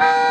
Ah!